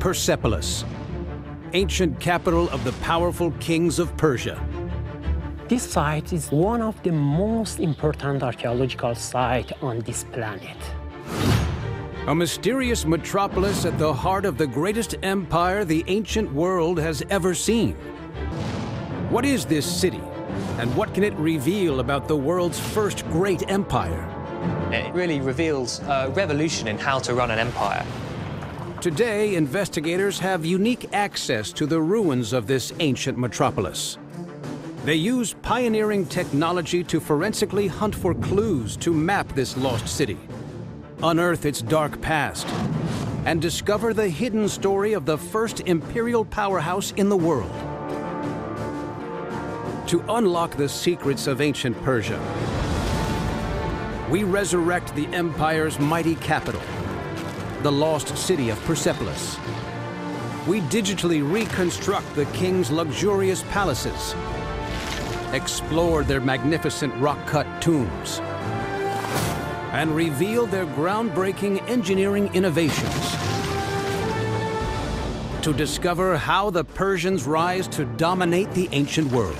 Persepolis, ancient capital of the powerful kings of Persia. This site is one of the most important archaeological sites on this planet. A mysterious metropolis at the heart of the greatest empire the ancient world has ever seen. What is this city, and what can it reveal about the world's first great empire? It really reveals a revolution in how to run an empire. Today, investigators have unique access to the ruins of this ancient metropolis. They use pioneering technology to forensically hunt for clues to map this lost city, unearth its dark past, and discover the hidden story of the first imperial powerhouse in the world. To unlock the secrets of ancient Persia, we resurrect the empire's mighty capital, the lost city of Persepolis. We digitally reconstruct the king's luxurious palaces explore their magnificent rock-cut tombs, and reveal their groundbreaking engineering innovations. To discover how the Persians rise to dominate the ancient world.